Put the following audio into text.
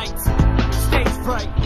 nights, stage fright.